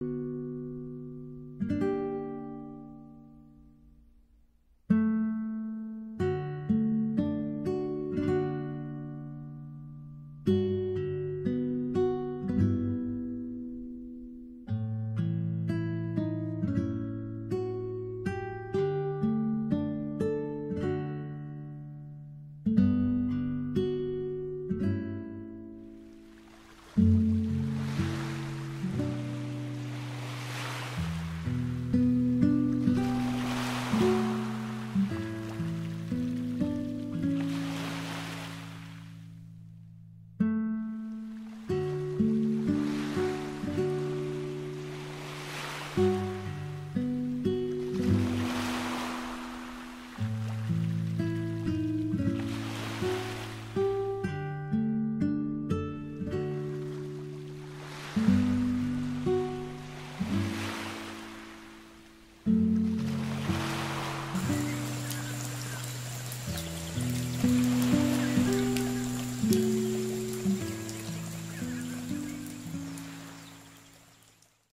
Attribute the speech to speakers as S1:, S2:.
S1: you